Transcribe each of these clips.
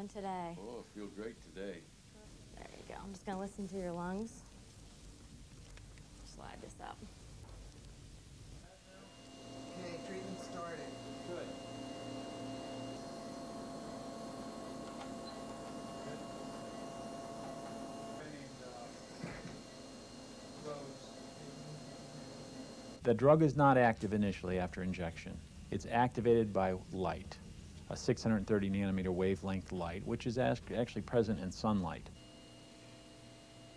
feeling today? Oh, I feel great today. There you go. I'm just going to listen to your lungs. Slide this up. Okay, treatment started. Good. The drug is not active initially after injection. It's activated by light, a 630 nanometer wavelength light, which is actually present in sunlight.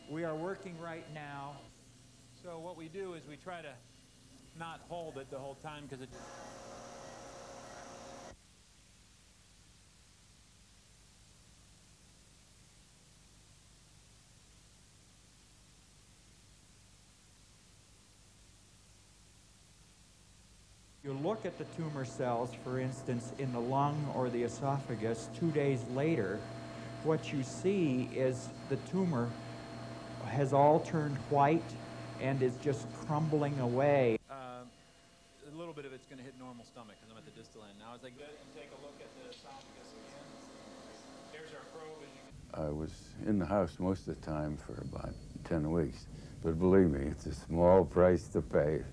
We are working right now. So what we do is we try to not hold it the whole time because it. You look at the tumor cells, for instance, in the lung or the esophagus two days later, what you see is the tumor has all turned white and is just crumbling away. Uh, a little bit of it's going to hit normal stomach because I'm at the distal end. Now, as I get and take a look at the esophagus again, there's our probe. As you can I was in the house most of the time for about 10 weeks. But believe me, it's a small price to pay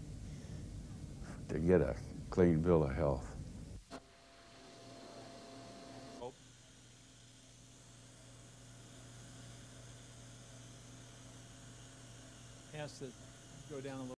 to get a clean bill of health. go down a little.